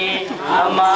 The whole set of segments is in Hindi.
Amém.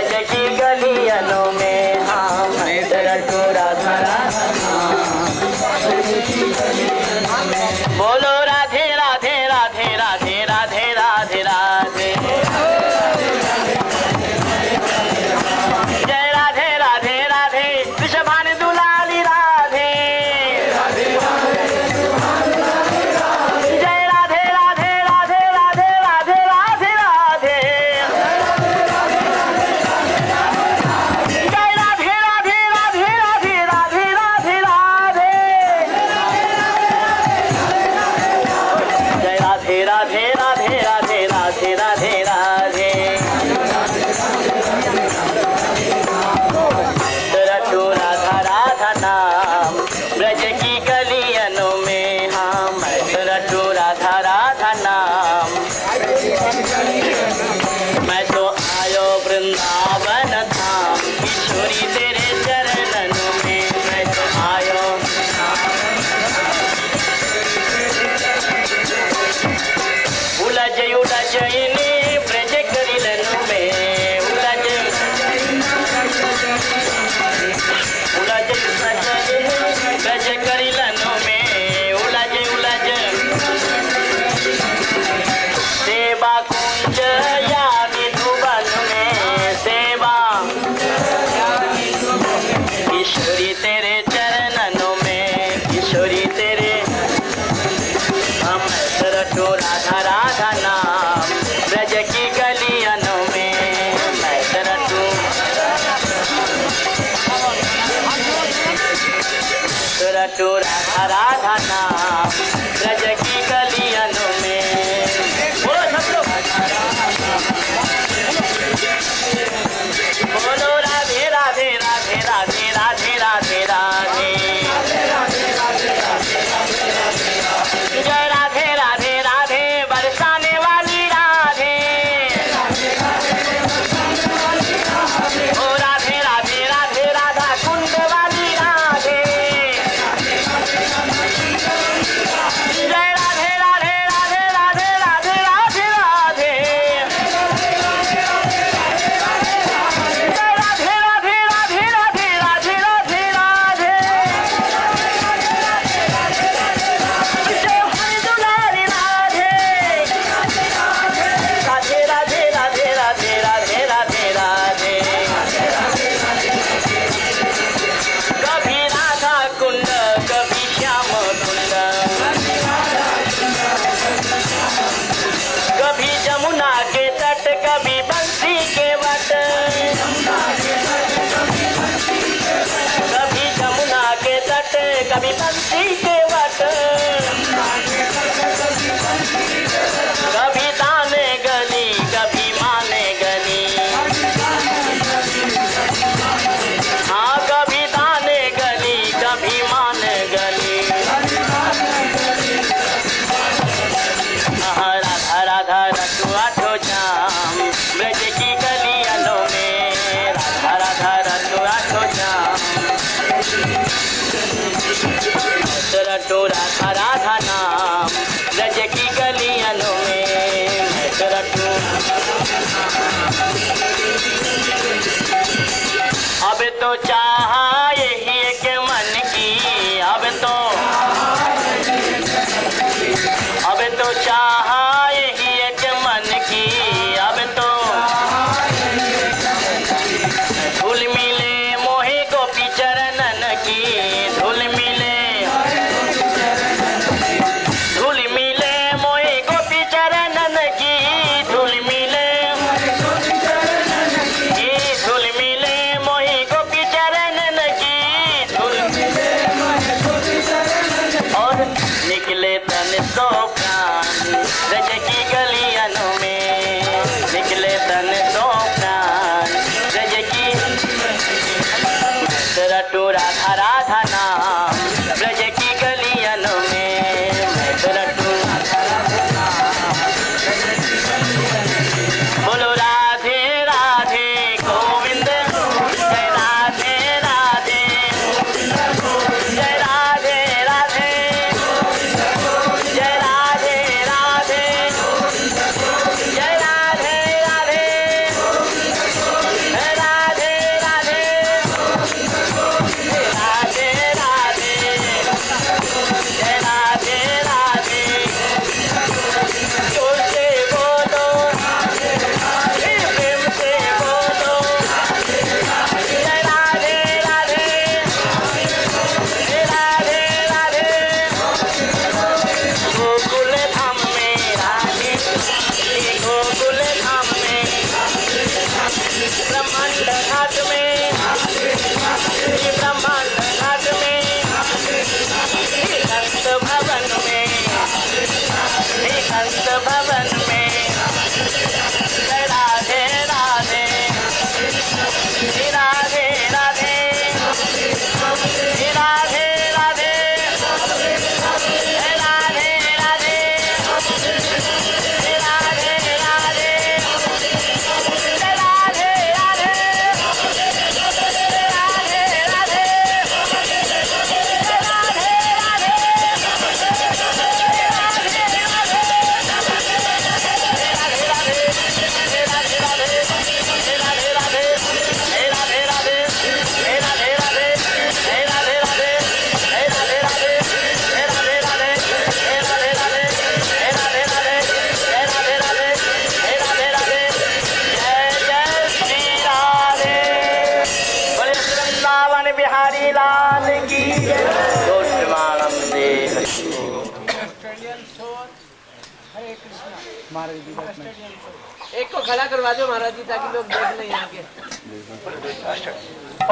ब्रज की गलियनों में हम हाँ, Radha Radha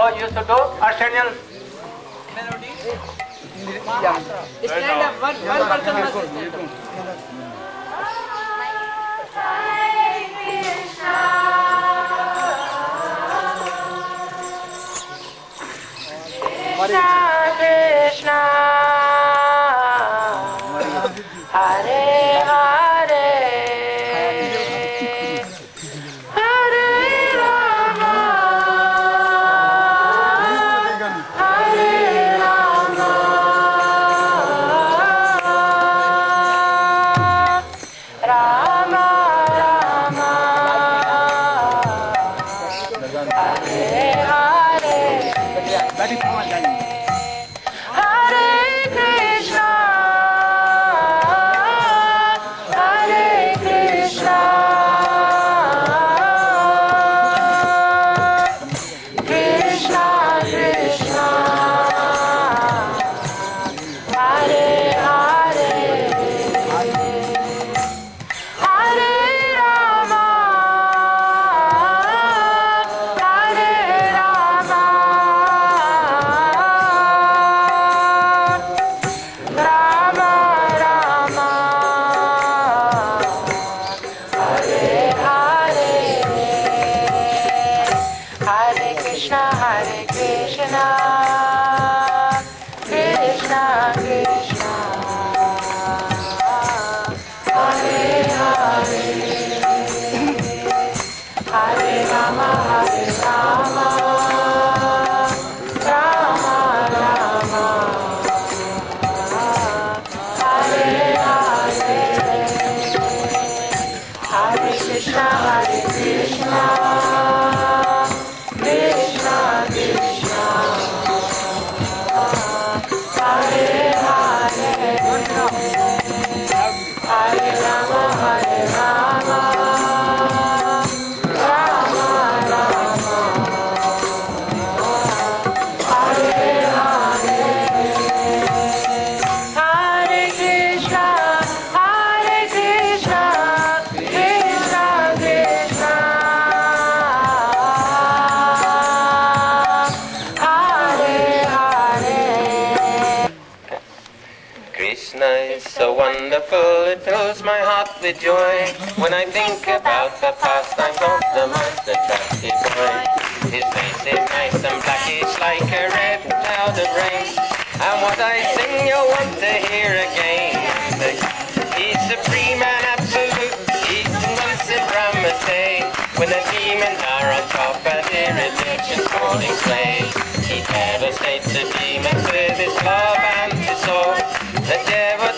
Oh, you used to do Arsenal melody? Yeah. Stand up, one, one person must stand up. wonderful, it fills my heart with joy. When I think about the past, I'm not the most attractive boy. His face is nice and blackish like a red cloud of rain. And what I sing you'll want to hear again. He's supreme and absolute, he's the most supremacy. When the demons are on top and religion's falling clay, he devastates the demons with his love and his soul. The devil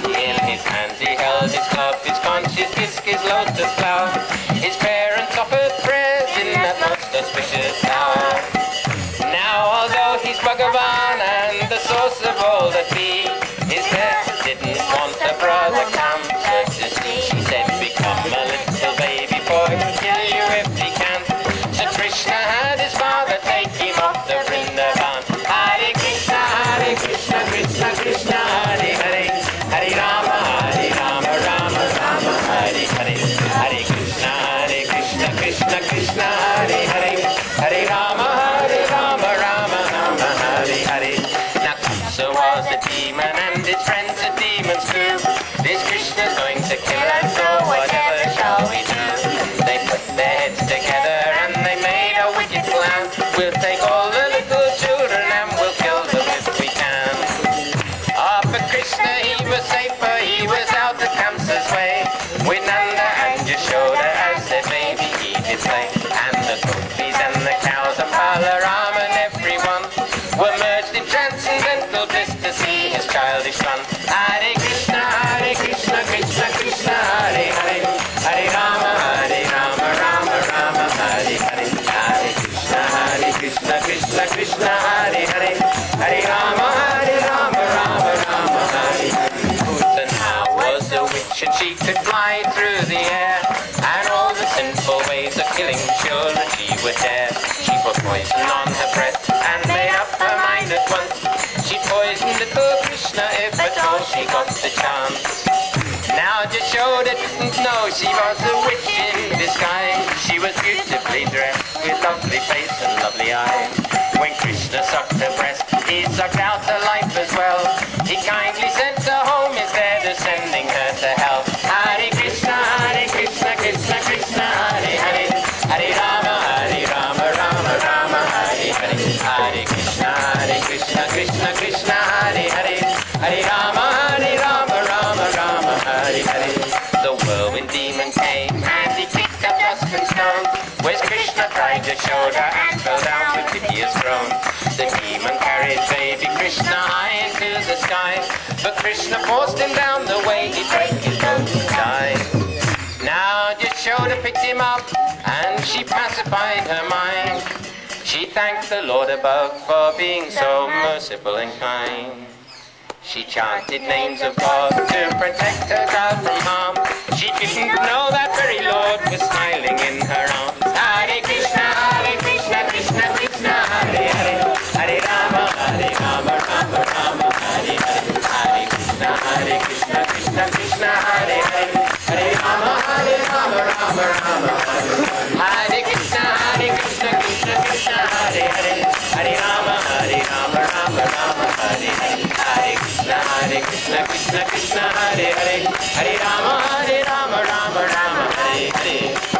And he held his club, his conscience his lotus she got the charm. Now just show didn't know she was a witch in disguise. She was beautifully dressed with lovely face and lovely eyes. When Krishna sucked her breast, he sucked out the life Lisa forced him down the way he'd break his bones and die. Now picked him up and she pacified her mind. She thanked the Lord above for being so merciful and kind. She chanted names of God to protect her child from harm. She didn't know that very Lord was smiling in her arms. Hare Hare Hare Rama Hare Rama Rama Rama Hare Hare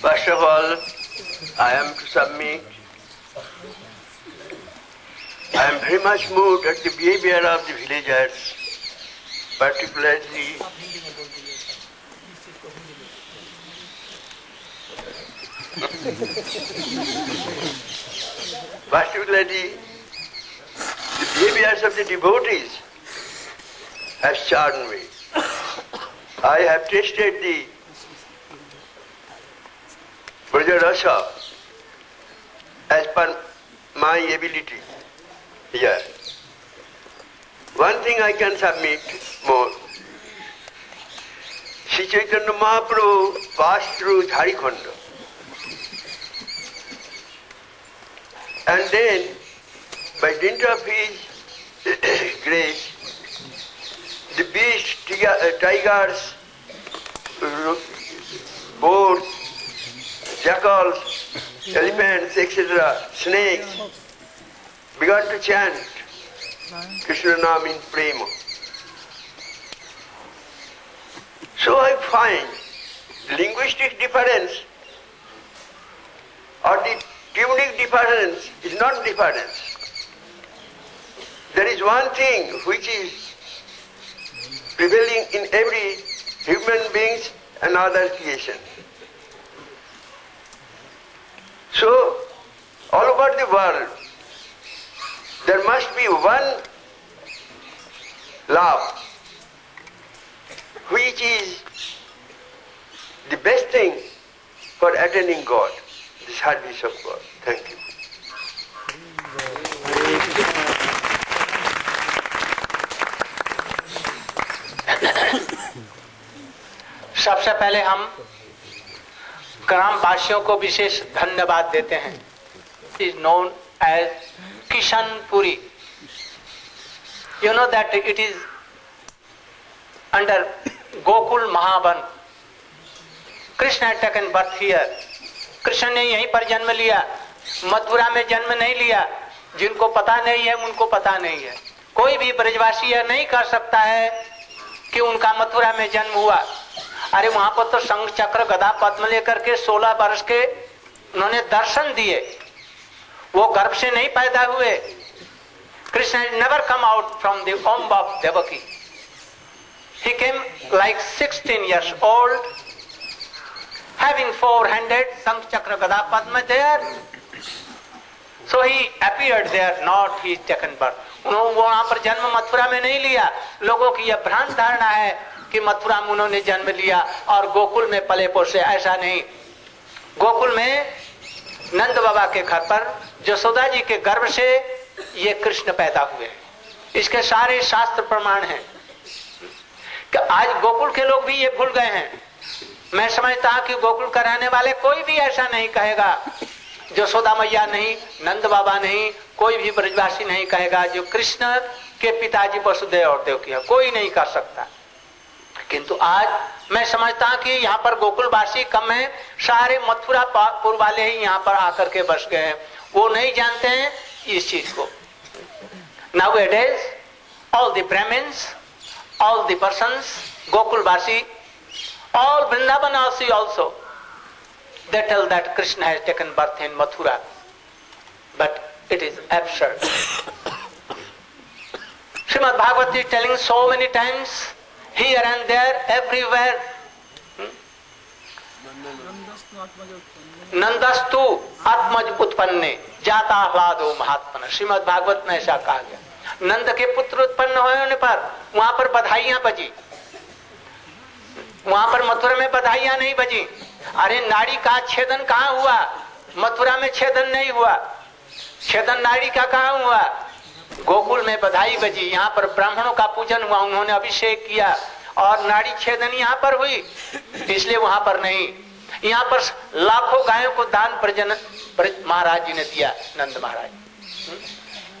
First of all, I am to submit. I am very much moved at the behavior of the villagers, particularly Particularly, the behaviors of the devotees have charmed me. I have tasted the Brajarasa as per my ability here. One thing I can submit more. Sri Chaitanya Mahaprabhu passed through Dharikhanda. And then, by dint of his grace, the beasts, uh, tigers, boars, jackals, elephants, etc., snakes, began to chant Krishna Nam in prema. So I find linguistic difference or the tunic difference is not difference. There is one thing which is prevailing in every human beings and other creation. So, all over the world, there must be one love which is the best thing for attaining God, service of God. Thank you. सबसे पहले हम ग्रामवासियों को विशेष धन्यवाद देते हैं is known as Kishanpuri you know that it is under Gokul Mahavan Krishna taken birth here Krishna ने यहीं पर जन्म लिया, मथुरा में जन्म नहीं लिया। जिनको पता नहीं है, उनको पता नहीं है। कोई भी ब्रजवासी यह नहीं कर सकता है कि उनका मथुरा में जन्म हुआ। अरे वहाँ पर तो संघ चक्र गदा पद्म लेकर के 16 वर्ष के उन्होंने दर्शन दिए। वो गर्भ से नहीं पैदा हुए। Krishna never come out from the womb of Devaki he came like 16 years old. Having four-handed Sank Chakra Gada Padma there. So he appeared there, not he taken birth. उन्होंने वहाँ पर जन्म मथुरा में नहीं लिया लोगों की यह भ्रांत धारणा है कि मथुरा में उन्होंने जन्म लिया और गोकुल में पले पोसे ऐसा नहीं गोकुल में नंद बाबा के घर पर जसोदा जी के गर्भ से ये कृष्ण पैदा हुए इसके सारे शास्त्र प्रमाण हैं कि आज गोकुल के लोग भी ये भूल गए हैं मैं समझता हूँ कि गोकुल का रहने वाले कोई भी ऐसा नहीं कहेगा जसोदा मैया नहीं नंद बाबा नहीं कोई भी ब्रजवासी नहीं कहेगा जो कृष्ण के पिताजी वसुदेव और देव की है कोई नहीं कर सकता। किंतु आज मैं समझता कि यहाँ पर गोकुलवासी कम है सारे मथुरा मथुरापुर वाले ही यहाँ पर आकर के बस गए हैं। वो नहीं जानते हैं इस चीज़ को। Nowadays all the the persons, Gokulvasi, all Vrindavanasi also, they tell that Krishna has taken birth in Mathura. But it is absurd. Srimad Bhagavad is telling so many times, here and there, everywhere, नंदस्तु आत्मज उत्पन्ने जाता ह्लादो महात्मा श्रीमद भागवत में ऐसा कहा गया नंद के पुत्र उत्पन्न होने पर वहाँ पर बधाइयाँ बजी वहाँ पर मथुरा में बधाइया नहीं बजी। अरे नाड़ी का छेदन कहाँ हुआ? मथुरा में छेदन नहीं हुआ। छेदन नाड़ी का कहा हुआ? गोकुल में बधाई बजी। यहाँ पर ब्राह्मणों का पूजन हुआ, उन्होंने अभिषेक किया और नाड़ी छेदन यहाँ पर हुई। इसलिए वहाँ पर नहीं। यहाँ पर लाखों गायों को दान प्रजन महाराज जी ने दिया, नंद महाराज।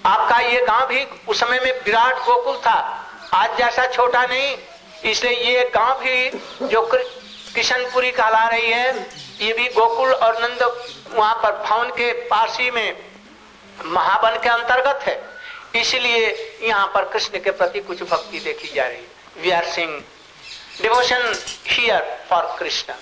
आपका ये गाँव भी उस समय में विराट गोकुल था। आज जैसा छोटा नहीं इसलिए ये गाँव भी जो किशनपुरी कहला रही है, ये भी गोकुल और नंद वहाँ पर भवन के पासी में महावन के अंतर्गत है। इसलिए यहाँ पर कृष्ण के प्रति कुछ भक्ति देखी जा रही है। We are sing devotion here for Krishna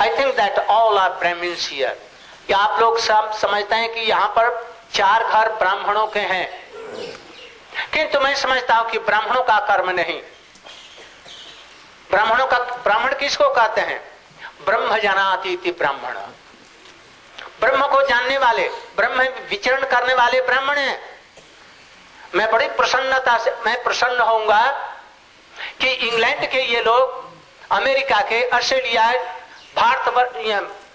I think that all are Brahmins here आप लोग सब समझते हैं कि यहाँ पर चार घर ब्राह्मणों के हैं? किंतु मैं समझता हूँ कि ब्राह्मणों का कर्म नहीं। ब्राह्मणों का, ब्राह्मण किसको कहते हैं? ब्रह्म जनाती ब्राह्मण। ब्रह्म को जानने वाले, ब्रह्म विचरण करने वाले ब्राह्मण हैं। मैं बड़ी प्रसन्नता से, मैं प्रसन्न होऊँगा कि इंग्लैंड के ये लोग, अमेरिका के, ऑस्ट्रेलिया, भारत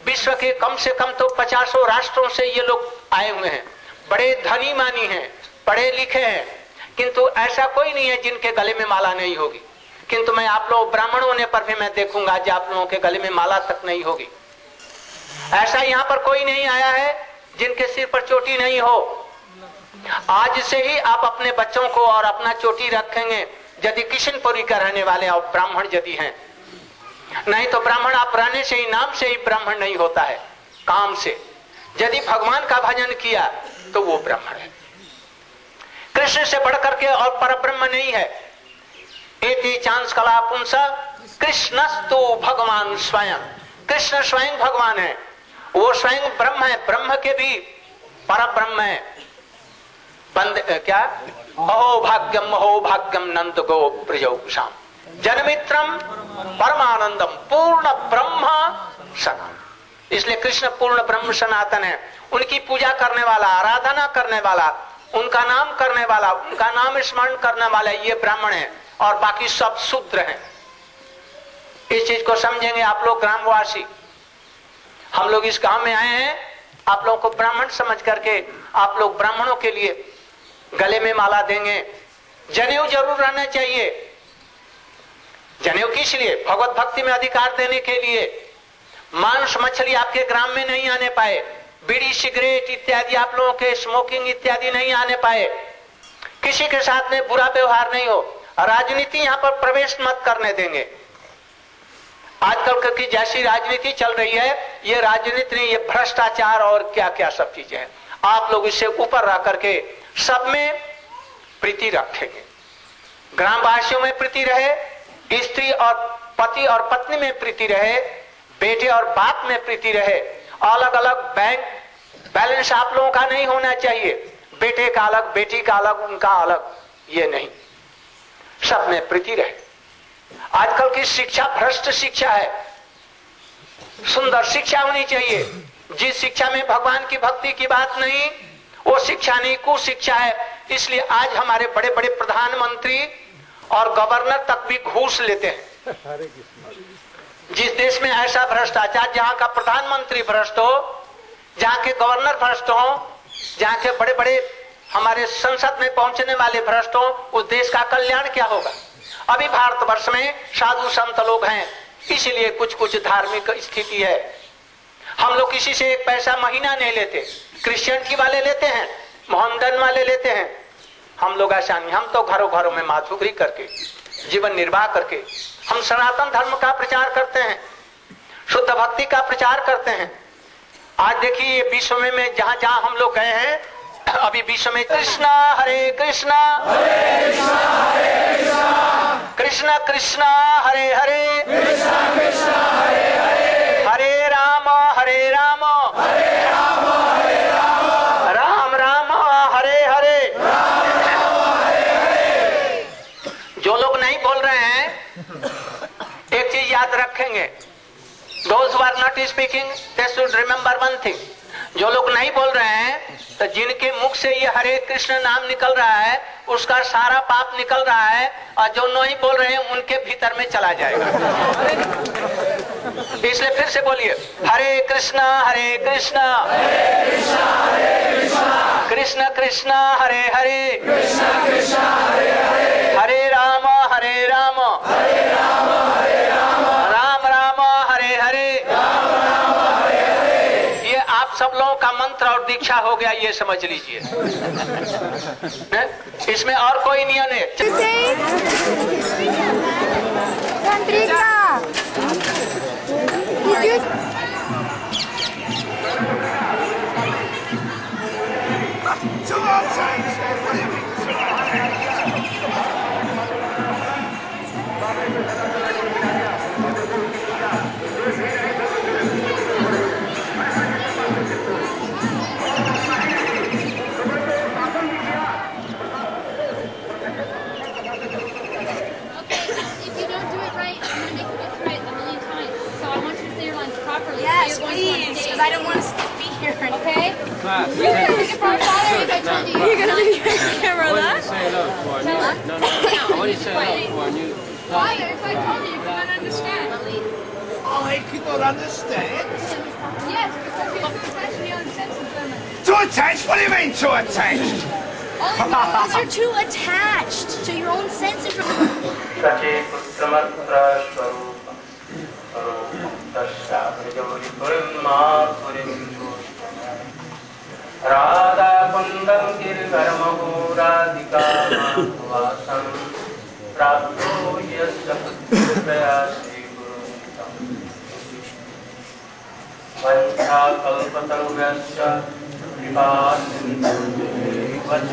विश्व के कम से कम तो पचासों राष्ट्रों से ये लोग आए हुए हैं। बड़े धनी मानी हैं, पढ़े लिखे हैं, किंतु ऐसा कोई नहीं है जिनके गले में माला नहीं होगी। किंतु मैं आप लोग ब्राह्मण होने पर भी मैं देखूँगा आज आप लोगों के गले में माला तक नहीं होगी। ऐसा यहाँ पर कोई नहीं आया है जिनके सिर पर चोटी नहीं हो। आज से ही आप अपने बच्चों को और अपना चोटी रखेंगे, यदि किशनपुरी का रहने वाले और ब्राह्मण यदि हैं। नहीं तो ब्राह्मण आप रहने से ही, नाम से ही ब्राह्मण नहीं होता है, काम से। यदि भगवान का भजन किया तो वो ब्राह्मण है। कृष्ण से बढ़कर के और पर ब्रह्म नहीं है। एति चांस कला पुंस, कृष्णस्तु भगवान स्वयं। कृष्ण स्वयं भगवान है। वो स्वयं ब्रह्म है, ब्रह्म के भी पर ब्रह्म है। बंद क्या? अहो भाग्यम भाग्यम, नंद गो प्रजो शाम। जनमित्रम परमानंदम, पूर्ण ब्रह्म सनातन। इसलिए कृष्ण पूर्ण ब्रह्म सनातन है। उनकी पूजा करने वाला, आराधना करने वाला, उनका नाम करने वाला, उनका नाम स्मरण करने वाला ये ब्राह्मण है। और बाकी सब शूद्र हैं। इस चीज़ को समझेंगे आप लोग ग्रामवासी। हम लोग इस गाँव में आए हैं, आप लोगों को ब्राह्मण समझ करके आप लोग ब्राह्मणों के लिए गले में माला देंगे। जनेऊ ज़रूर रहना चाहिए। जनेऊ किस लिए? भगवत भक्ति में अधिकार देने के लिए। मांस मछली आपके ग्राम में नहीं आने पाए। बीड़ी, सिगरेट इत्यादि आप लोगों के स्मोकिंग इत्यादि नहीं आने पाए। किसी के साथ में बुरा व्यवहार नहीं हो। राजनीति यहाँ पर प्रवेश मत करने देंगे। आजकल की जैसी राजनीति चल रही है, ये राजनीति नहीं, ये भ्रष्टाचार और क्या क्या सब चीज़ें हैं। आप लोग इससे ऊपर रह करके सब में प्रीति रखेंगे। ग्रामवासियों में प्रीति रहे, स्त्री और पति और पत्नी में प्रीति रहे, बेटे और बाप में प्रीति रहे। अलग अलग बैंक बैलेंस आप लोगों का नहीं होना चाहिए। बेटे का अलग, बेटी का अलग, उनका अलग, ये नहीं। सब में प्रीति रहे। आजकल की शिक्षा भ्रष्ट शिक्षा है। सुंदर शिक्षा होनी चाहिए। जिस शिक्षा में भगवान की भक्ति की बात नहीं वो शिक्षा नहीं कुशिक्षा है। इसलिए आज हमारे बड़े बड़े प्रधानमंत्री और गवर्नर तक भी घूस लेते हैं। जिस देश में ऐसा भ्रष्टाचार जहाँ का प्रधानमंत्री भ्रष्ट हो जहाँ के गवर्नर भ्रष्ट हो जहाँ के बड़े बड़े हमारे संसद में पहुँचने वाले भ्रष्ट उस देश का कल्याण क्या होगा? अभी भारतवर्ष में साधु संत लोग हैं इसलिए कुछ कुछ धार्मिक स्थिति है। हम लोग किसी से एक पैसा महीना नहीं लेते। क्रिश्चियन की वाले लेते हैं मोहम्मदन वाले लेते हैं। हम लोग ऐसा नहीं हम तो घरों घरों में माधुकरी करके जीवन निर्वाह करके हम सनातन धर्म का प्रचार करते हैं शुद्ध भक्ति का प्रचार करते हैं। आज देखिए विश्व में, में जहाँ जहाँ हम लोग गए हैं अभी विश्व में कृष्णा, हरे कृष्णा। कृष्ण कृष्ण, हरे हरे। हरे राम हरे राम। राम राम, हरे हरे। जो लोग नहीं बोल रहे हैं, एक चीज़ याद रखेंगे। Those who not speaking speaking should should one thing. जो लोग नहीं बोल रहे हैं तो जिनके मुख से ये हरे कृष्ण नाम निकल रहा है, उसका सारा पाप निकल रहा है, और जो नहीं बोल रहे हैं, उनके भीतर में चला जाएगा। इसलिए फिर से बोलिए, हरे कृष्णा हरे कृष्णा। कृष्ण कृष्ण, हरे हरे। हरे राम हरे राम। और दीक्षा हो गया ये समझ लीजिए। इसमें और कोई नियम है! I don't want to be here. Okay? Class. You're going to take it from father if I told you. You're going to leave your camera that? Say hello, Quan. No, no, no. What do you say hello, Father, if I told you, you could not understand. Oh, I cannot understand? Yes, because you're too attached and you're insensitive. Too attached? What do you mean, too attached? Because you're too attached to your own sense of... सचे पुत्रमत्र स्वरूपं राधा कुन्दं गिरिधर्महोराधिका वासं प्राप्तो यस्य पुत्रया श्रीगुरुतम् वञ्चाकल्पतरुभ्यश्च कृपा सिन्धुभ्यैव च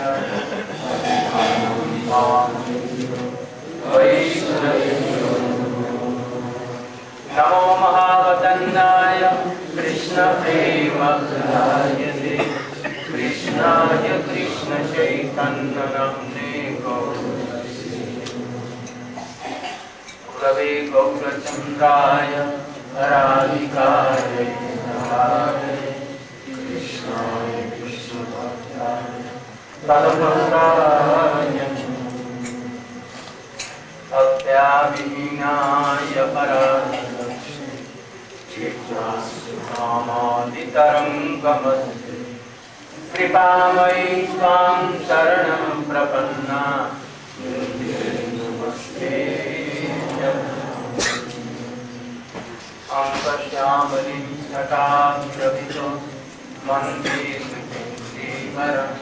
नमो महावतन्नाय कृष्ण प्रेम दे कृष्णाय कृष्ण चैतन्य नमने गौरवे गौरचन्द्राय राधिकाय कृष्णाय कृष्णभक्ताय तदभक्ताय सत्याविहीनाय परादितरङ्गमस्ति कृपामयी त्वां शरणं प्रपन्ना। नमस्ते। अङ्कश्यामलिं शटाभिरभितो मन्त्रे श्रीवरम्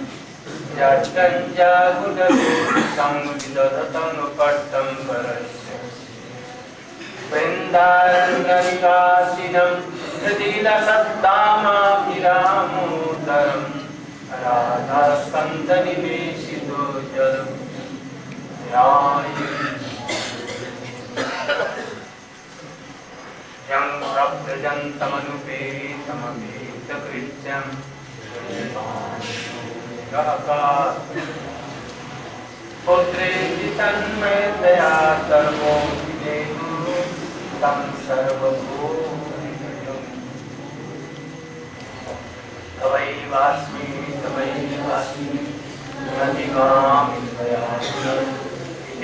जटञ्जागुडसंविदधतनुपट्टं परस्य वृन्दारङ्गनिवासिनं हृदिलसद्दामाभिरामोदरं राधास्कन्दनिवेशितो जलम् यं प्रव्रजन्तमनुपेतमपेतकृत्यम् पुत्रेति तन्मयतया सर्वो विदेतु तं सर्वभूतिभयम् तवैवास्मि तवैवास्मि त्वया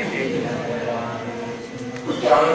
इति विज्ञापयामि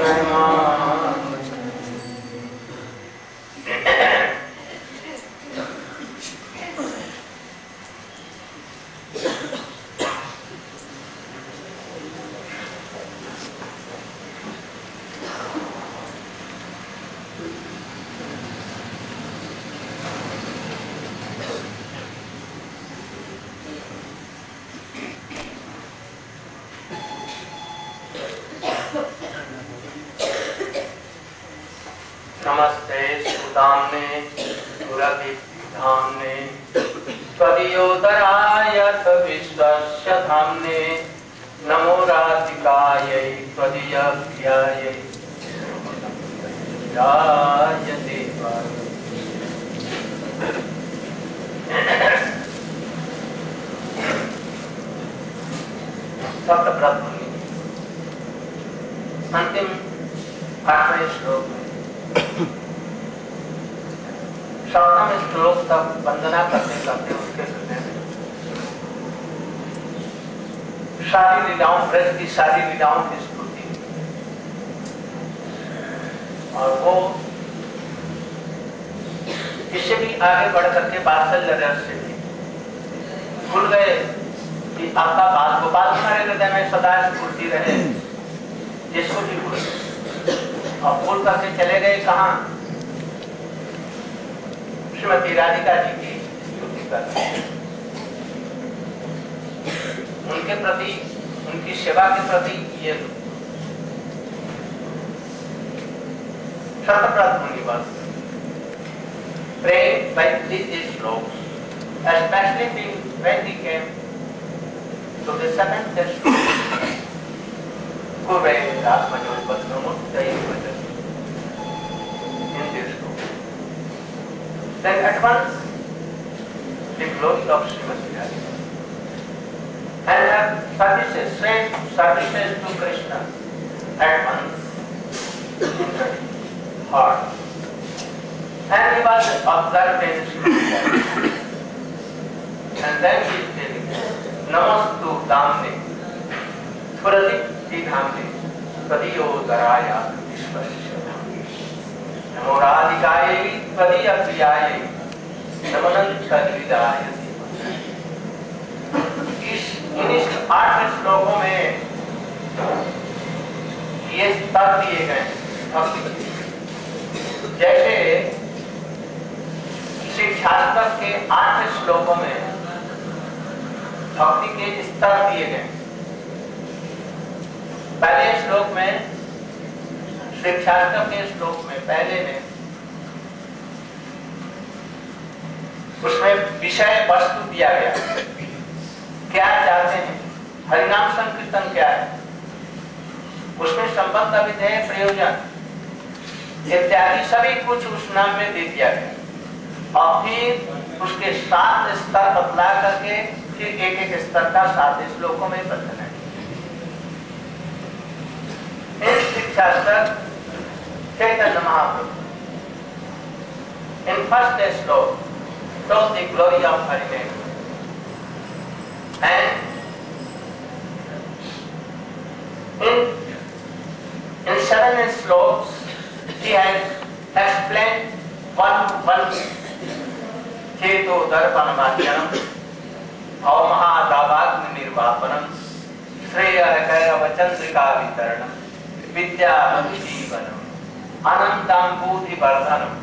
अंतिम श्लोक में सौतम श्लोक तक वंदना करते करते उसके हृदय सारी लीलाओं की सारी लीलाओं की और वो इससे भी आगे बढ़ करके बात्सल्य रस से भी भूल गए कि आपका बाल गोपाल हमारे हृदय में सदा स्फूर्ति रहे, जिसको भी भूल और भूल करके चले गए कहा? श्रीमती राधिका जी की स्तुति कर उनके प्रति, उनकी सेवा के प्रति ये Satyabrata Muni was praying by these slopes, especially when he came to the seventh slope, Kuvain Atmanur Padmanuttai in this slope. Then at once, the glory of Srimati and have services, straight services to Krishna at once. Heart. And he was observing And then he telling, Namastu Damne, Spurati Dhamne, Padiyo Daraya Vishwasya Namo Radhikaye Padiya Priyaye नमनंत हृदय इस इन आठ श्लोकों में ये स्तर दिए गए भक्ति जैसे श्री शास्त्र के आठ श्लोकों में भक्ति के स्तर दिए गए। पहले श्लोक में श्री शास्त्र के श्लोक में, पहले में, उसमें विषय वस्तु दिया गया। क्या चाहते हैं? हरिनाम संकीर्तन क्या है? उसमें संबंध विधेय प्रयोजन। इत्यादि सभी कुछ उस नाम में दे दिया गया। और फिर उसके सात स्तर बतला करके फिर एक एक स्तर का सात श्लोकों में बदलना इस शिक्षा स्तर चैतन्य महाप्रभु। in first sloka told the glory of Hari name. And in, in seven slokas, he has explained one, one Cheto Darpan Madhyanam, Avamahadavatma Nirvapanam, Sreya Kairava Chandrika Vitaranam, Vidya Jivanam, Anantam Budhi Vardhanam,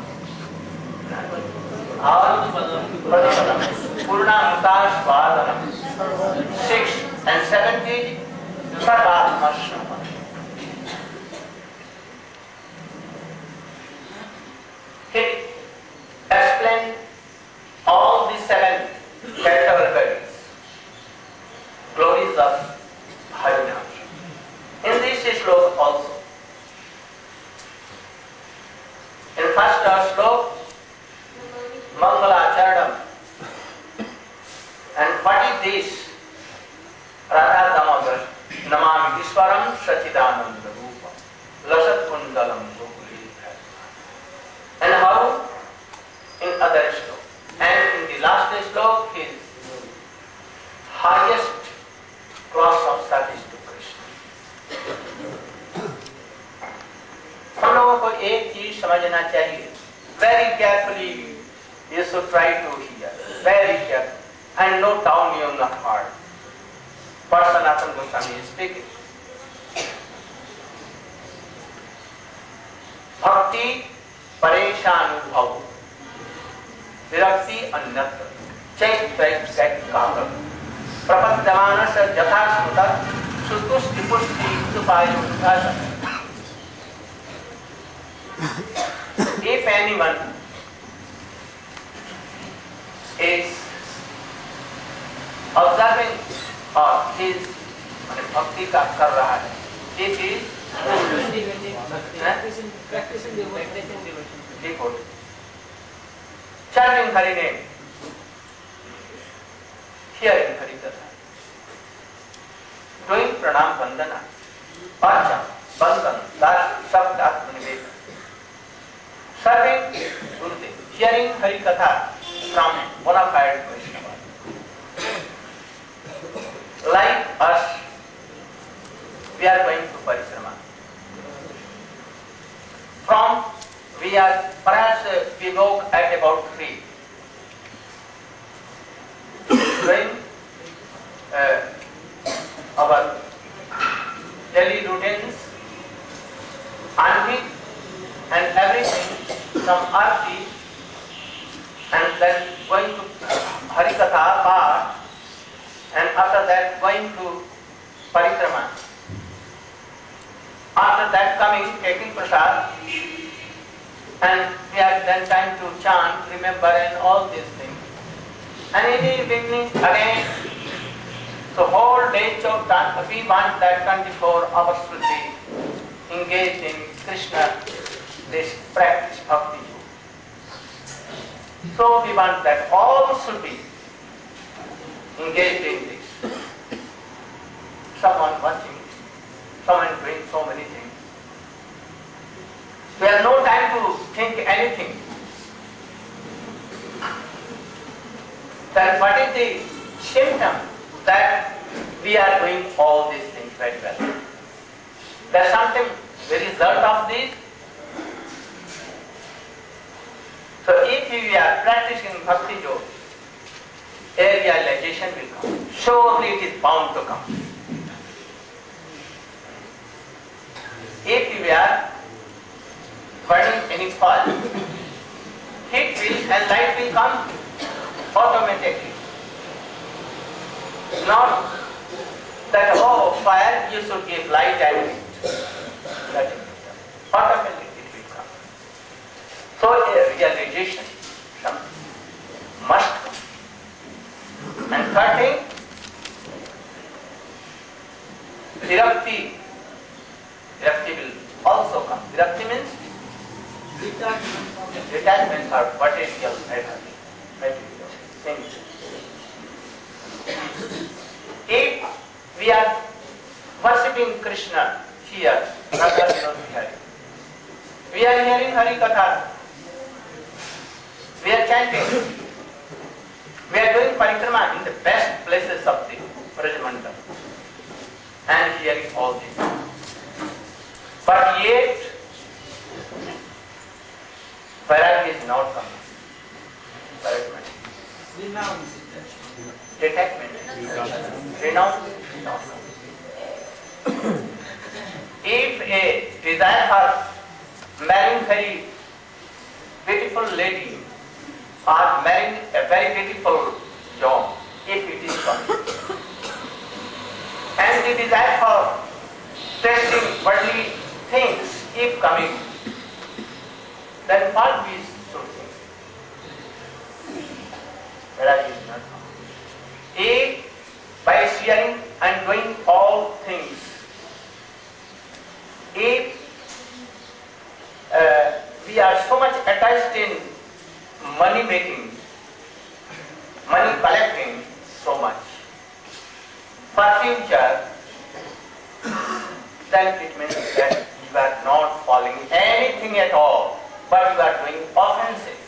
Purnamutaśvadanam. Six and seventy, Sarvatma Shravan. He explained all the seven categories, glories of Harinam. In this sloka also, in first sloka, Mangalacharanam. And what is this? Radha Damodar. Namami Iswaram Sachidananda Rupa. Lasat Kundalam Gokuli And how? In other slok. And in the last slok is highest class of service to Krishna. हम लोगों को एक चीज़ समझना चाहिए carefully you should try to hear very carefully and note down in your heart. What Sanatana Goswami is speaking. भक्ति परेशानुभव विरक्ति अन्यत्र। चैत चैत काल प्रपद्यमान से यथा स्मृत सुतुष्टि पुष्टि उपाय If anyone is observing or is माने भक्ति का कर रहा है। it is devoted. Chanting Hari name, hearing Hari Katha, doing pranam bandana, pacha, bandhan, that sab atmanivek, serving Gurudev, hearing Hari Katha from bona fide Vaishnava. Like us, we are going to Parikrama. From we are perhaps uh, we woke at about three. Doing uh, our daily routines, hunting and everything from Arti and then going to Harikatha part and after that going to Parikrama. After that coming, taking prasad and we have then time to chant, remember and all these things. And in the evening again, so whole day of time, we want that 24 hours will be engaged in Krishna, this practice bhakti. So we want that all should be engaged in this. Someone watching, someone doing so many things. We have no time to think anything. Then what is the symptom that we are doing all these things very well? There's something, the result of this, So if we are practicing bhakti yoga, a realization will come. Surely it is bound to come. Burning any heat will and light will come automatically. Not that, oh, fire, you should give light and heat. That is automatically it will come. So a realization must come. And third thing, virakti. Virakti will also come. Virakti means detachment or material energy. Material things. If we are worshipping Krishna here, we are hearing Hari Katha, we are chanting, we are doing parikrama in the best places of the Brajmandal and hearing all this. But yet, Vairagya is not coming. Detachment. Renounce not coming. If a desire for marrying very beautiful lady or marrying a very beautiful job, if it is coming, and the desire for tasting worldly things, if coming, we should think? Whereas it is not. If by sharing and doing all things, if uh, we are so much attached in money making, money collecting so much for future, then it means that you are not following anything at all, but you are doing offenses.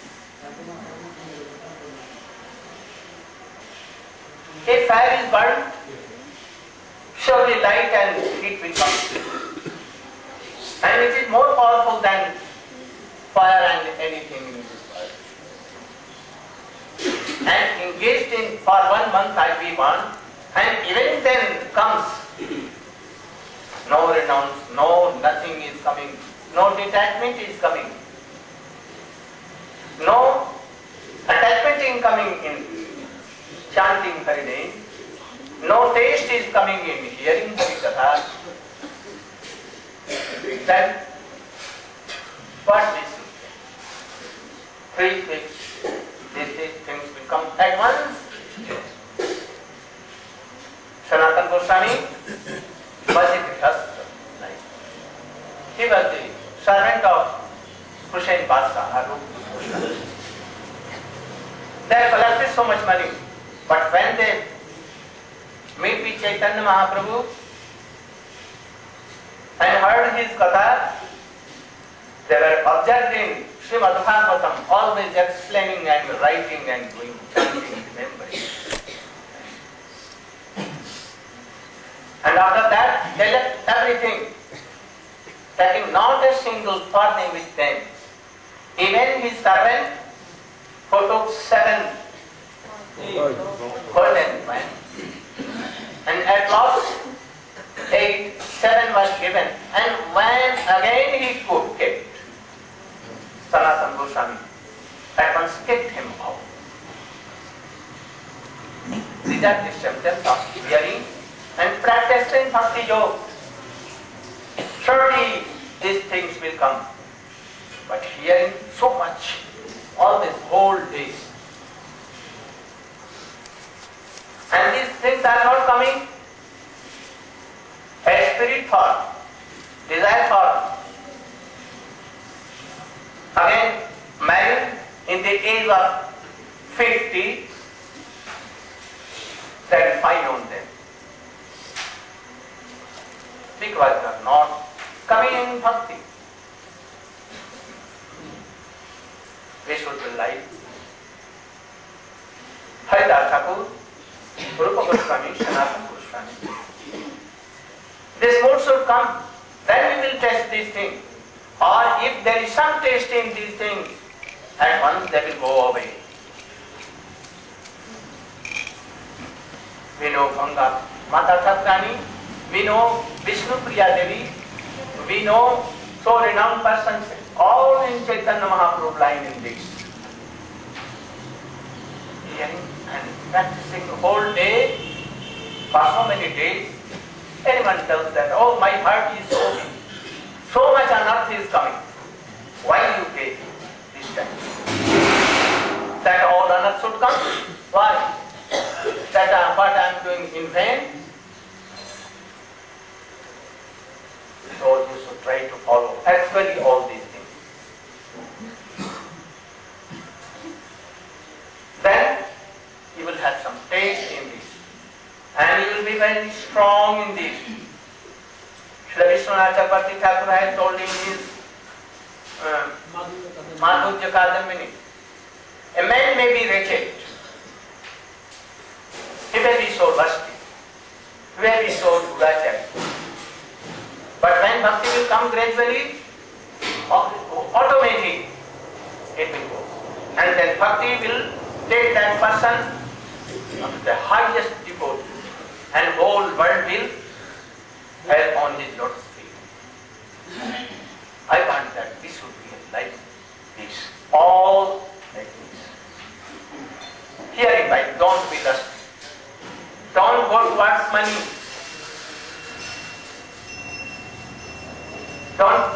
If fire is burnt, surely light and heat will come. And it is more powerful than fire and anything in this world. And engaged in for one month I be one, and even then comes no renounce, no nothing is coming, no detachment is coming, no attachment is coming in chanting Hari name, no taste is coming in hearing Hari Katha, then what this is? Three things, these, these things will come at once. Sanatan Goswami was a Grihastha. He was the servant of Hussein Badshah, Harun Goswami. They collected so much money, but when they meet with Chaitanya Mahaprabhu and heard his katha, they were observing Srimad Bhagavatam, always explaining and writing and doing chanting, remembering. And after that, they left everything, taking not a single farthing with them. Even his servant, who took seven golden coins, and at last eight, seven was given, and when again he could get Sanatana Goswami, at once kicked him out. These are the symptoms of hearing and practicing bhakti yoga. Surely these things will come. But hearing so much, always whole day. And these things are not coming. A spirit thought, desire thought. Again, married in the age of 50, then fine on them. Because they are not coming in bhakti. Thakur, Rupa Goswami, Sanatana Goswami. This mood should come, then we will test these things. Or if there is some taste in these things, at once they will go away. We know Ganga Mata Satrani, we know Vishnu Priya Devi, we know so renowned persons, all in Chaitanya Mahaprabhu line in this. And practicing whole day, for so many days, anyone tells that, oh, my heart is so big, so much unearth is coming. Why you pay this time? That all unearth should come? Why? That uh, what I am doing in vain? So you should try to follow actually all these will have some taste in this. And you will be very strong in this. Srila Vishwanath Chakravarti Thakur has told in his uh, Madhurya Kadamini, a man may be wretched, he may be so lusty, he may be so durachari. But when bhakti will come gradually, automatically it will go. And then bhakti will take that person to the highest devotion and whole world will have on his lotus feet. I want that this should be like this. All like this. Hearing by, don't be lusty. Don't go towards money. Don't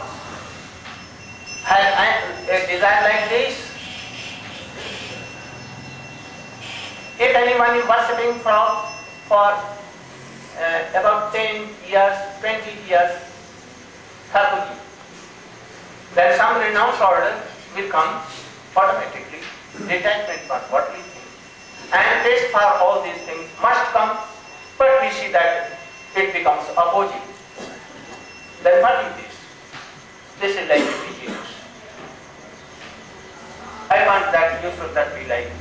have a desire like this. If anyone is worshipping from for uh, about 10 years, 20 years, Thakurji, then some renounced order will come automatically, detachment from what we think. And taste for all these things must come, but we see that it becomes opposite. Then what is this? This is like business. I want that you should not be like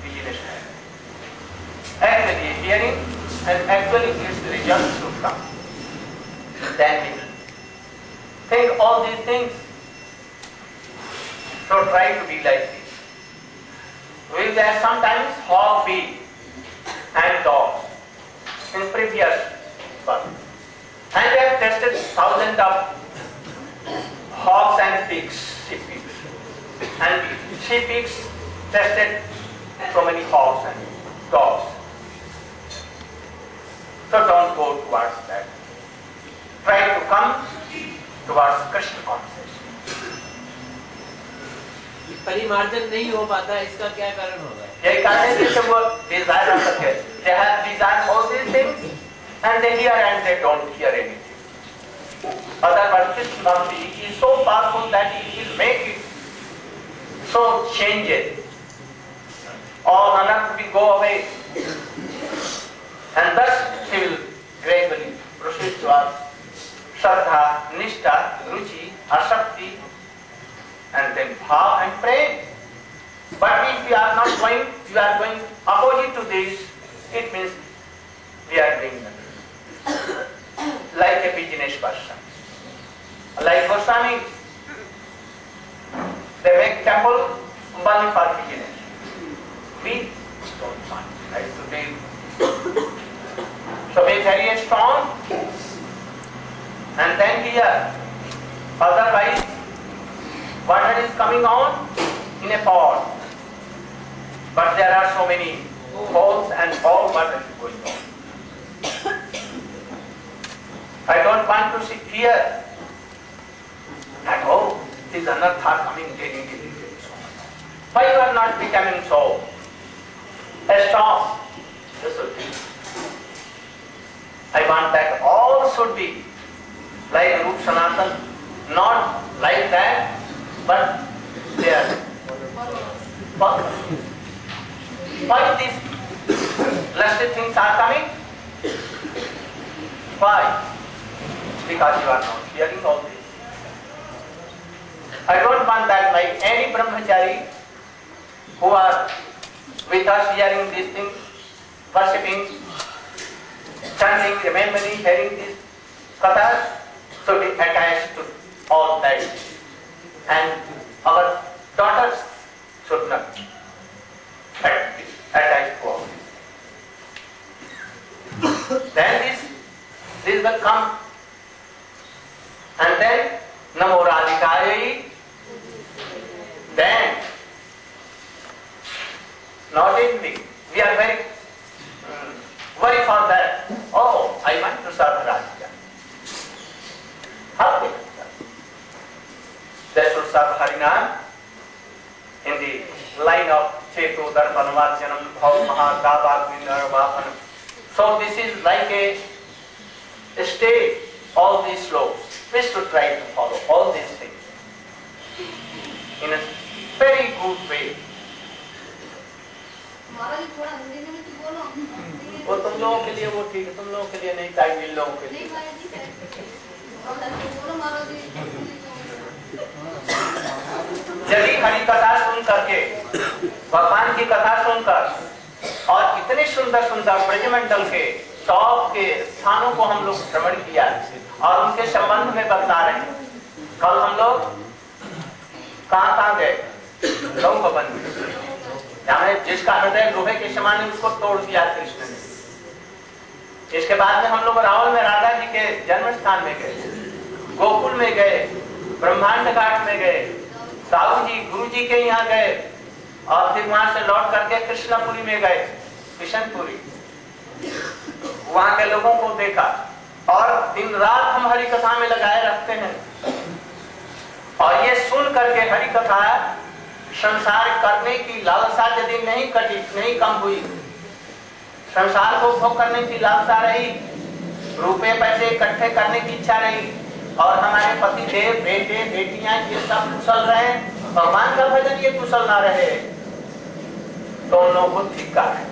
business. Actually hearing and actually its result should come. Then we think all these things. So try to be like this. Will there sometimes hobby and dogs in previous birth. And they have tested thousands of hogs and pigs, sheep pigs. And sheep pigs tested so many hogs and dogs. So don't go towards that. Try to come towards Krishna consciousness. परिमार्जन नहीं हो पाता इसका क्या कारण होगा यही कारण है जैसे वो of the head. They have desire all these things and they hear and they don't hear anything. Otherwise, this Bhakti is so powerful that it will make it so changes. All anarth will go away. And thus he will gradually proceed towards Shraddha, Nishtha, Ruchi, Asakti, and then Bhav and Prem. But if we are not going, we are going opposite to this, it means we are doing nothing. like a business person. Like Goswami, they make temple only for business. We don't want. Like today. So be very strong and then here. Otherwise, water is coming on in a pot. But there are so many holes and all water is going on. I don't want to sit here that oh, these anarthas are coming daily, daily, daily. Why you are not becoming so strong? This will be. I want that all should be like Rup Sanatan, not like that, but they are. Why these lusty things are coming? Why? Because you are not hearing all this. I don't want that by any brahmachari who are with us hearing these things, worshipping, chanting, remembering, hearing these kathas, should be attached to all that. And our daughters should not at- attach to all this. Then this, this will come. And then Namo Radhikaya. Then, not in me. We are very worried for that. Oh, I want to serve Radhika. How they? They should serve Harinam in the line of Cheto Darpanavajanam Bhav Mahadabhagvinarvahanam. So this is like a, stage, all these slopes. We should try to follow all these things in a very good way. वो तुम लोगों के लिए वो ठीक है तुम लोगों के लिए नहीं ताकि इन लोगों के लिए। यदि हरि कथा सुन करके भगवान की कथा सुनकर और इतने सुंदर सुंदर ब्रजमंडल के टॉप के स्थानों को हम लोग भ्रमण किया और उनके संबंध में बता रहे हैं। कल हम लोग कहाँ कहाँ गए? लौह बंद जहाँ जिसका हृदय लोहे के समान उसको तोड़ दिया कृष्ण ने। इसके बाद में हम लोग रावल में, राधा जी के जन्म स्थान में गए, गोकुल में गए, ब्रह्मांड घाट में गए, साहू जी, गुरु जी के यहाँ गए, और फिर वहाँ से लौट करके कृष्णपुरी में गए, किशनपुरी। वहाँ के लोगों को देखा, और दिन रात हम हरि कथा में लगाए रखते हैं। और ये सुन करके हरि कथा संसार करने की लालसा यदि नहीं कटी, नहीं कम हुई, संसार को भोग करने की लालसा रही रुपए पैसे इकट्ठे करने की इच्छा रही, और हमारे पति, देव, बेटे, बेटियाँ ये सब कुशल रहे, भगवान का भजन ये कुशल ना रहे तो लोगों को धिक्कार है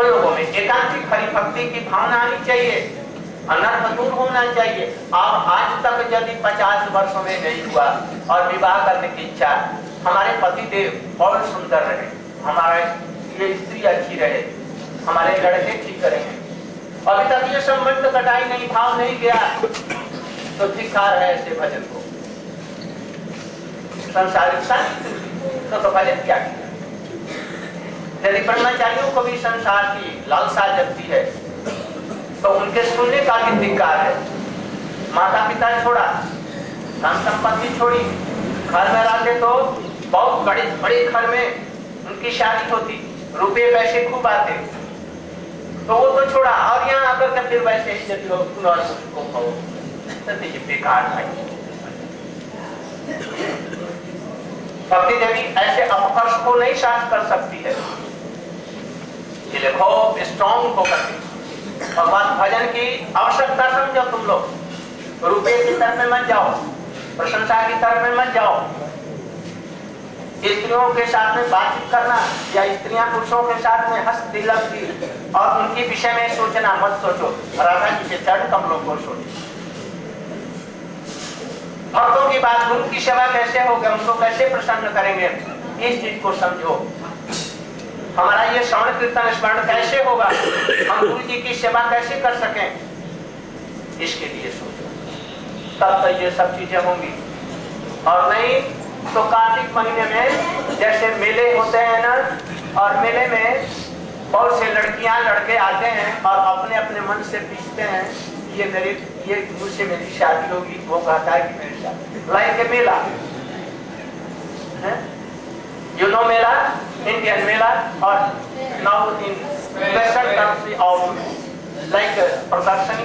लोगों में एकांतिक हरि भक्ति की भावना आनी चाहिए। अनर्थ होना चाहिए। अब आज तक यदि 50 वर्षों में नहीं हुआ और विवाह करने की इच्छा हमारे पति देव बहुत सुंदर रहे। हमारे ये स्त्री अच्छी रहे। हमारे लड़के ठीक रहे अभी तक ये संबंध कटाई नहीं भाव नहीं गया। तो धिकार है ऐसे भजन को। संसारिक तो, तो भजन क्या किया? यदि ब्रह्मचारियों को भी संसार की लालसा जगती है। तो उनके सुनने का भी धिकार है। माता पिता छोड़ा धन संपत्ति छोड़ी। घर में रहते तो बहुत बड़े बड़े घर में उनकी शादी होती, रुपए पैसे खूब आते। तो वो तो छोड़ा और यहाँ आकर के फिर वैसे ही यदि लोग को कहो तो ये बेकार भक्ति देवी ऐसे अपकर्ष को नहीं शांत कर सकती है। ये देखो स्ट्रॉन्ग होकर के। भगवान भजन की आवश्यकता समझो तुम लोग। रुपये की तरफ़ में मत जाओ, प्रशंसा की तरफ़ में मत जाओ। स्त्रियों के साथ में बातचीत करना या स्त्रियाँ पुरुषों के साथ में हंस दिलक और उनके विषय में सोचना मत सोचो। राधा जी के चरण कमलों को सोचो। भक्तों की बात, गुरु की सेवा कैसे होगी उनको कैसे प्रसन्न करेंगे? इस चीज़ को समझो। हमारा ये श्रवण कीर्तन स्मरण कैसे होगा? हम गुरु जी की सेवा कैसे कर सके? इसके लिए सोचो। तब तो ये सब चीज़ें होंगी। और नहीं तो कार्तिक महीने में जैसे मेले होते हैं ना, और मेले में बहुत से लड़कियाँ, लड़के आते हैं और अपने अपने मन से पीछते हैं, ये मेरी, ये मुझसे मेरी शादी होगी, वो कहता है कि मेरी शादी लाइक के मेला You know Mela? Indian Mela or now in Western country of like a production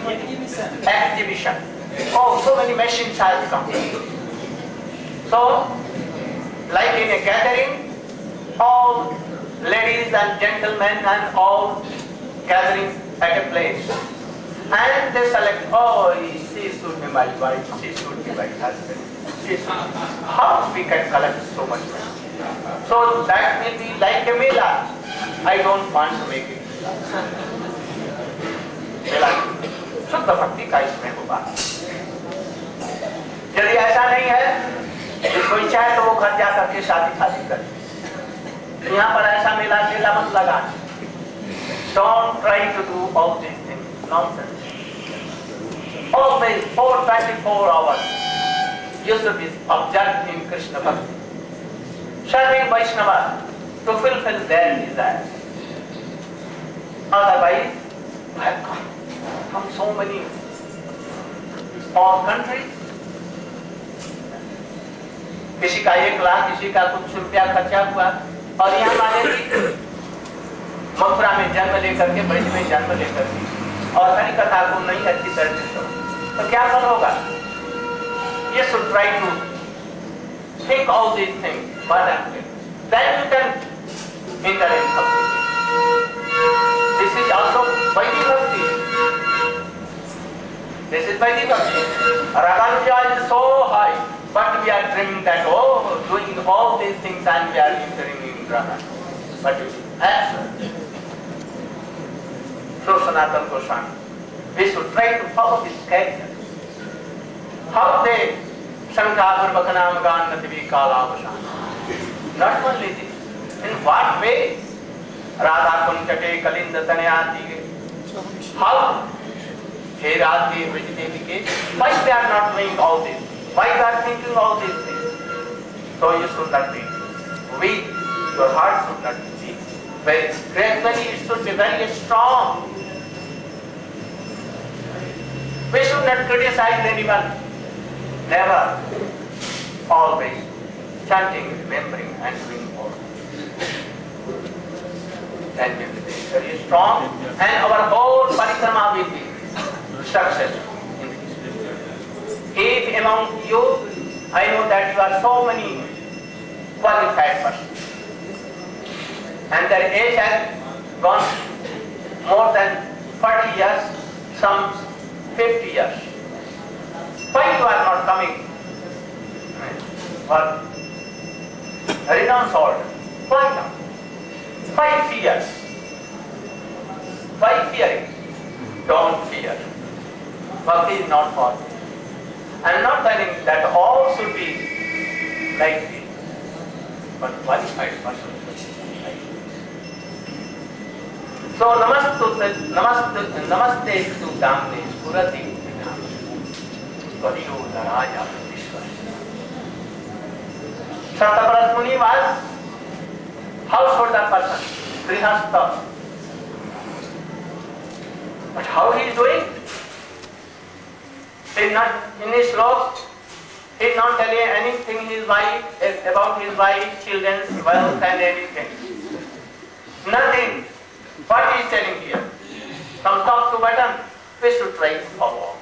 exhibition. Oh, so many machines have come. So, like in a gathering, all ladies and gentlemen and all gathering at a place. And they select, oh, she should be my wife, she should be my husband. She should. How we can collect so much money? So that will be like a mela. I don't want to make it. मेला शुद्ध भक्ति का इसमें होगा यदि ऐसा नहीं है जिसको इच्छा है तो वो घर जा करके शादी शादी करे यहाँ पर ऐसा मेला मेला मत लगा don't try to do all this thing nonsense always for 24 hours you should be observed in Krishna Bhakti. Serving Vaishnava to fulfill their desires. Otherwise, I have come from so many small countries. किसी का एक लाख किसी का कुछ रुपया खर्चा हुआ। और यहाँ वाले भी मथुरा में जन्म लेकर के ब्रज में जन्म लेकर के। और हरि कथा को नहीं अच्छी तरह से तो क्या फल होगा? ये should try to think all these things but then you can enter in bhakti. This is also Vaidhi Bhakti. This is Vaidhi Bhakti. Raganuja is so high, but we are dreaming that, oh, doing all these things and we are entering in Brahman. But is absurd. So Sanatana Goswami, we should try to follow his character. How they Shankar Bhakanam Gandhati Not only this, in what way Radha Kunchate Kalinda Tanyati, how hey Radhe Braj Devi why they are not doing all this why they are thinking all these things so you should not be weak your heart should not be weak very gradually it should be very strong we should not criticize anyone never always chanting remembering and doing all then we will be very strong and our whole parikrama will be success in this. If among you, I know that you are so many qualified persons, and their age has gone more than 40 years, some 50 years. Why you are not coming for renounce order? Why not? Why fear? Why fearing? Don't fear. Bhakti is not for. I am not telling that all should be like this, but qualified person like this. So namaste, namaste, namaste to Damne, Purati Kaliyo Naraya Muni was householder person, Grihastha. But how he is doing? He is not in his slopes. He is not telling anything his wife about his wife, children's wealth and anything. Nothing. What he is telling here? From top to bottom, we should try to follow.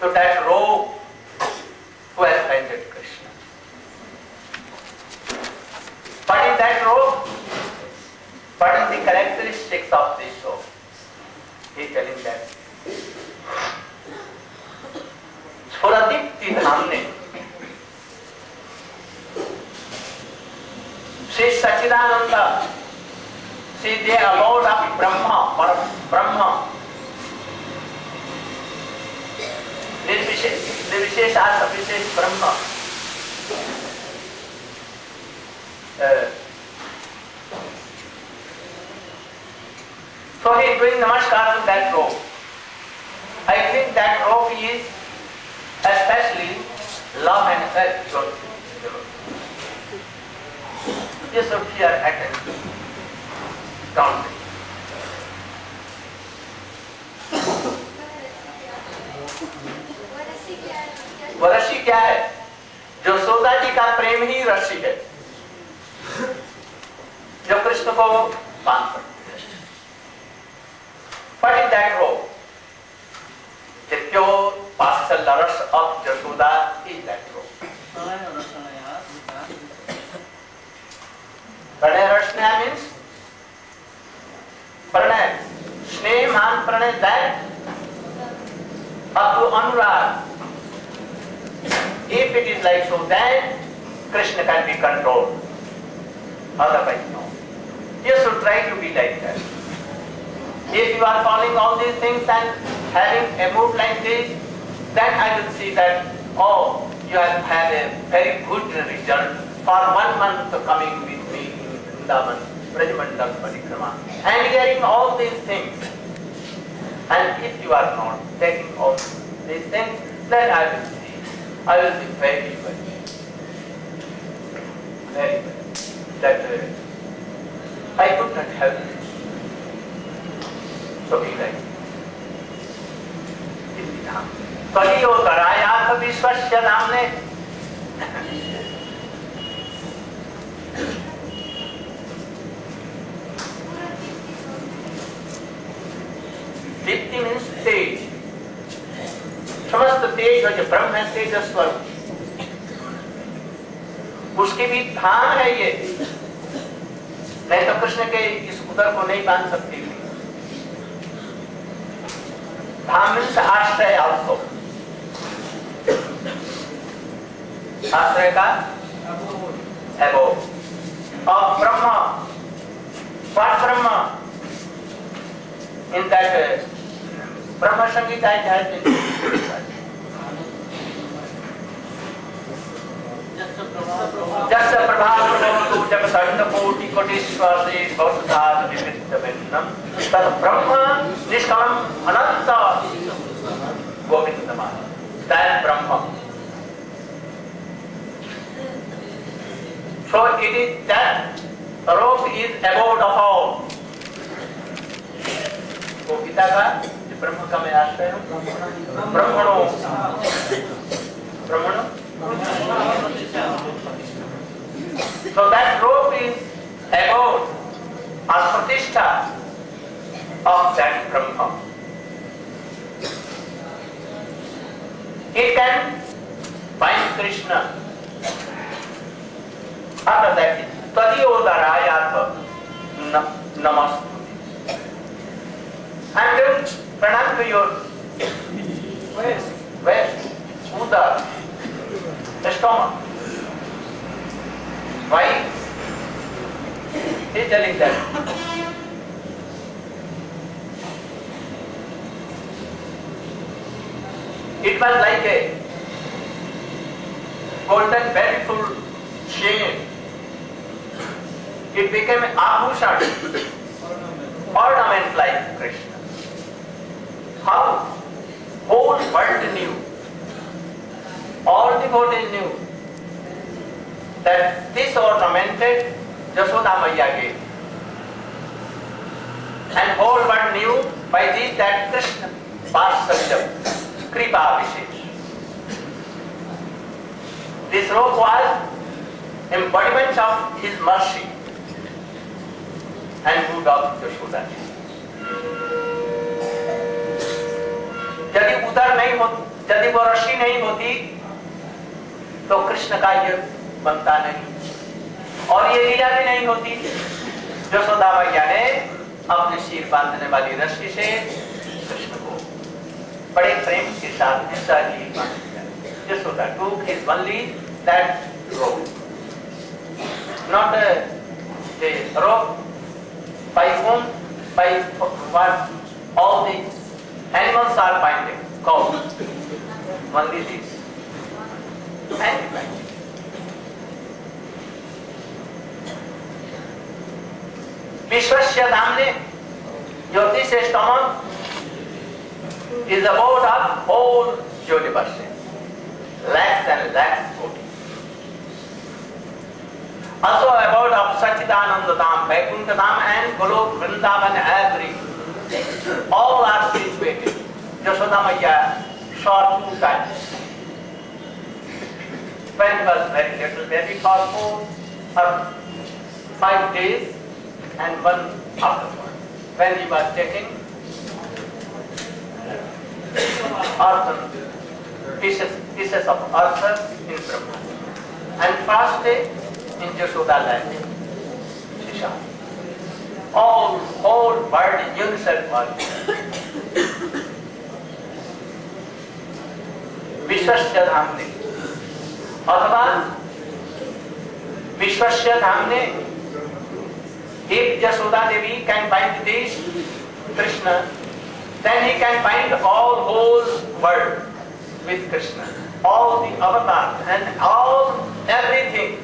That robe who has painted Krishna. What is that robe? What is the characteristics of this robe? He is telling that. Sfuradipti Dhamne. Sri Sachidananda, see they are Lord of Brahma, Brahma. निर्विशेष निर्विशेष आत्म विशेष ब्रह्म So he is doing namaskar to that rope. I think that rope is especially love and faith. You should fear attention. Don't. वो रस्सी क्या है जो जी का प्रेम ही रस्सी है जो कृष्ण को बाँध सकती What that rope? The pure partial rasa of Jashoda is that rope. Pranay Rasnaya means Pranay. Sneh man Pranay that up to. If it is like so, then Krishna can be controlled. Otherwise, no. You should try to be like that. If you are following all these things and having a mood like this, then I will see that, oh, you have had a very good result for one month coming with me in Vrindavan, Brajmandal Parikrama, and hearing all these things. And if you are not taking all these things, then I will be, I will be very, very, very, very, that uh, I could not help it. So be like. कलियो करायाथ विश्वस्य नामने दीप्ति मीन्स तेज समस्त तेज हो जो ब्रह्म है तेज स्वरूप। उसके भी धाम है ये। नहीं तो कृष्ण के इस उदर को नहीं बाँध सकती। धाम मीन्स आश्रय आपको। आश्रय का एबो और ब्रह्म Brahma in that uh, It has been जस्य प्रभावतो जब सर्वकोटि कोटीश्वरे बहुधार विविध भिन्नम तद ब्रह्म निष्कलम अनंत गोविंदमान that Brahma so it is that rope is abode of all वो पिता का ब्रह्म का मैं आश्रय हूँ ब्रह्मणो ब्रह्मणो So that rope is abode as pratishtha of that Brahma. It can bind Krishna. After that, Tadiodarayatha Namastu. I'm doing pranam to your west, west, Udar, the stomach. Why? He's telling that. It was like a golden beautiful chain. It became an abhushan, ornament like Krishna. How? Whole world knew. All devotees knew that this ornamented Jashoda Maya gave. And whole world knew by this that Krishna Vatsalya, Kripa Vishesh. This robe was embodiment of his mercy and good of Jashoda. यदि उदर नहीं हो यदि वो रशी नहीं होती तो कृष्ण का ये बनता नहीं। और ये लीला भी नहीं होती यशोदा मैया ने अपने सिर बांधने वाली रस्सी से कृष्ण को बड़े प्रेम के साथ बाँध दिया Yashoda only that rope not uh, the rope by whom by what all the animals are binding cow only this and binding Vishwasya Dhamne, Jyotish stomach is about of whole universe. Lakhs and lakhs bodies. Also about of Sachidananda Dham, Vaikuntha Dham and Golok Vrindavan every. All are situated. Yashoda Maya saw two times. When he was very little baby for five days, and one afterward when he was taking earthen pieces, pieces of earth in Brahma. And first day in Jashoda land, Shisha. All whole world unison was विश्वस्य धामने अथवा विश्वस्य Dhamne If Jashoda Devi can bind this Krishna, then he can bind all whole world with Krishna. All the avatars and all everything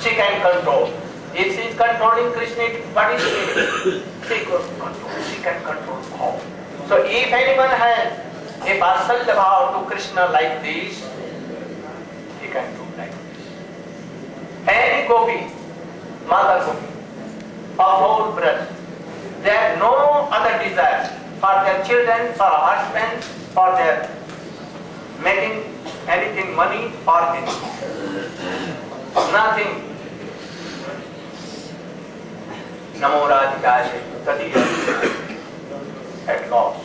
she can control. If she is controlling Krishna, what is she? She can control. She can control all. So if anyone has a Vatsalya bhav to Krishna like this, he can do like this. Any gopi, mother gopi, of whole breast, they have no other desire for their children, for husband, for their making anything money or anything. Nothing. Namo Radhikaya Tadiya at loss.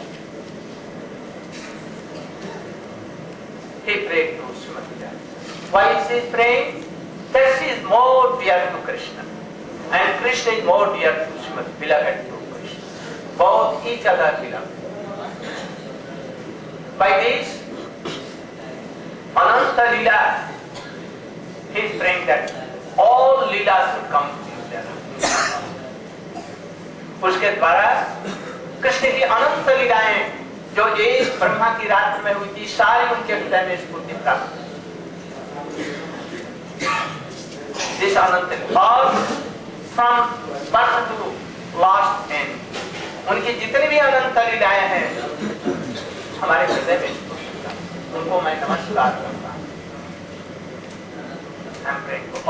He prayed to Srimati Why is he praying? That she is more dear to Krishna. And Krishna is more dear to Srimati, beloved to Krishna. Both each other beloved. By this, Ananta Leela, he is praying that all Leelas should come उसके द्वारा कृष्ण की अनंत लीलाएँ, जो एक ब्रह्मा की रात्र में हुई थी, सारी उनके हृदय में स्फूर्ति प्राप्त दिस अनंत और from birth to last end उनकी जितनी भी अनंत लीलाएँ हैं, हमारे हृदय में उनको मैं नमस्कार करता हूँ। I'm praying for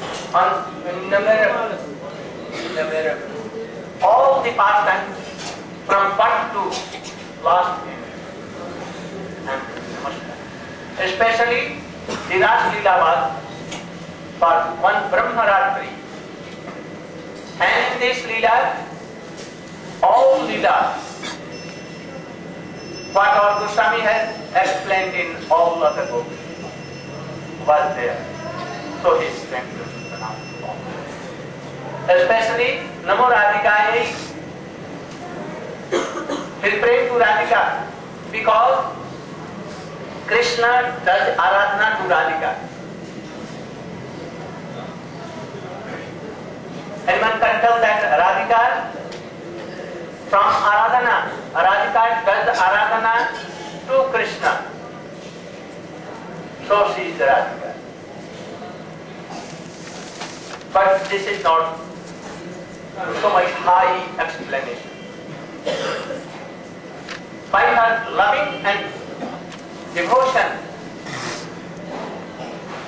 these unaccounted innumerable. All the pastimes from birth to last. And. Especially the Ras Leela was for one Brahma Ratri. And this Leela, all Leela, what our Goswami has explained in all other books, was there. So he Namo. Especially Namo Radhikaya. He prayed to Radhika because Krishna does aradhana to Radhika. Anyone can tell that Radhika from aradhana, Radhika does aradhana to Krishna. So she is Radhika. But this is not so much high explanation. By her loving and devotion,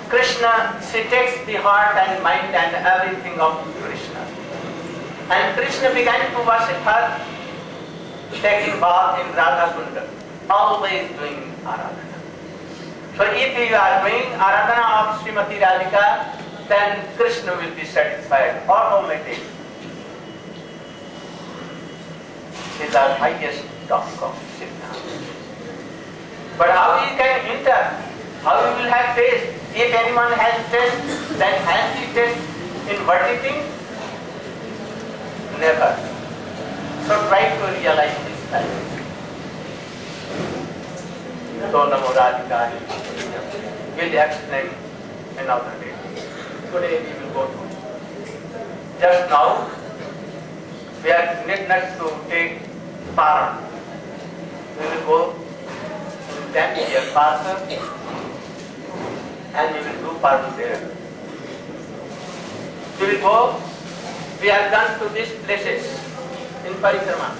Krishna, she takes the heart and mind and everything of Krishna. And Krishna began to worship her, taking bath in Radha Kunda, always doing aradhana. So if you are doing aradhana of Srimati Radhika, then Krishna will be satisfied automatically. Is our highest topic of Siddhanta. But how he can enter? How he will have taste? If anyone has taste, then has he taste in worshipping? Never. So try to realize this fact. So Namo Radhika will explain another day. Today we will go to. Just now, we are need not to take paran. We will go to then here parcel and we will do paran there. We will go, we have gone to these places in Parikrama,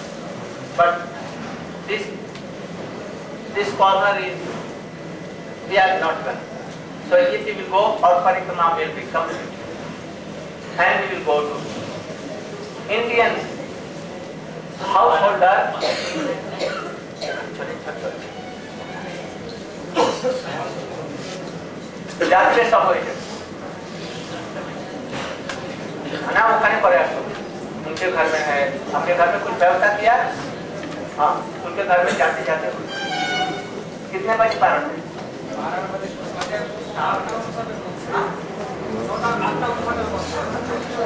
but this this corner is we have not gone. So if we will go, our parikrama will be complete. And we will go to Indian householder. যাচ্ছে সব হয়েছে ना खाने पर उनके घर में है अपने घर में कुछ व्यवस्था किया हाँ उनके घर में जाते जाते कितने बजे पारण है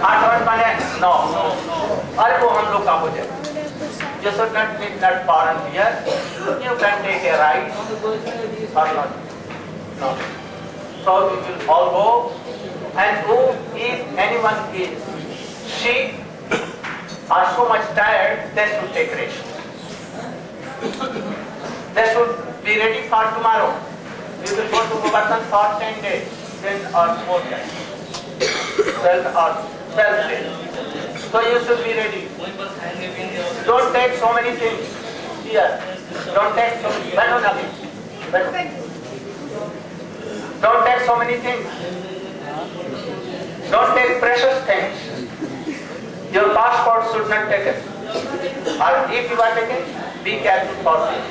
आठ बजे माने नौ अरे वो हम लोग का हो जाए You should not take that foreign here. You can take a ride or not. No. So we will all go. And who, if anyone is sick or so much tired, they should take rest. They should be ready for tomorrow. We will go to Govardhan for 10 days, 10 or more days. 12 or 12 days. So you should be ready take so many things here. Don't take so many, well, no, nothing. But don't take so many things. Don't take precious things. Your passport should not take it. Or if you are taking, be careful for it.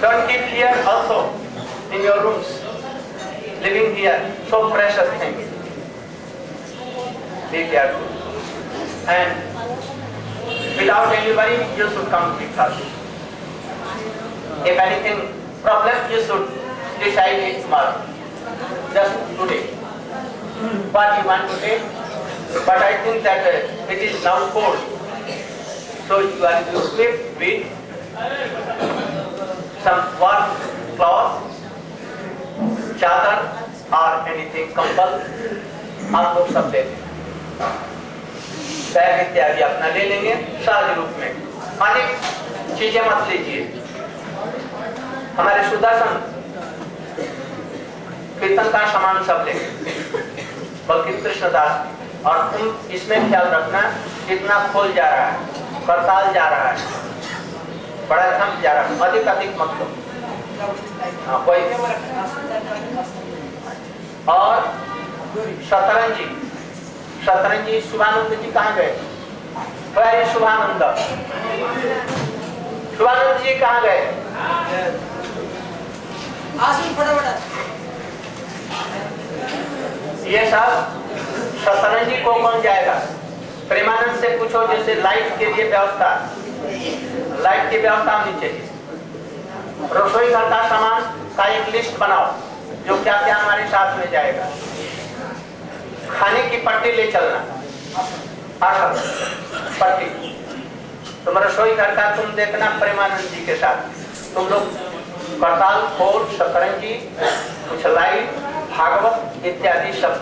Don't keep here also, in your rooms, living here, so precious things. Be careful. And Without anybody, you should come with us. If anything problem, you should decide it tomorrow. Just today. What you want. But I think that uh, it is now cold. So you are sleep with some warm cloth, chadar or anything, kampal, or books of bag इत्यादि अपना ले लेंगे सहज रूप में। अनेक चीज़ें मत लीजिए। हमारे सुदर्शन कीर्तन का सामान सब लेंगे। बल्कि कृष्णदास, और तुम इसमें ख्याल रखना, कितना खोल जा रहा है, करताल जा रहा है। बड़ा थम जा रहा है अधिक अधिक मत लो। हाँ और शतरंजी शतरंजी शुभानंद जी कहाँ गए? अरे शुभानंद। शुभानंद जी कहाँ गए? ये सब शतरंजी को कौन जाएगा? प्रेमानंद से पूछो जैसे लाइट के लिए व्यवस्था। लाइट की व्यवस्था होनी चाहिए। रसोई घर का सामान का एक लिस्ट बनाओ जो क्या क्या हमारे साथ में जाएगा। खाने की पट्टी ले चलना। पट्टी। तुम्हारा रसोई घर का तुम देखना प्रेमानंद जी के साथ। तुम लोग करताल खोल शकरंजी कुछलाई भागवत इत्यादि सब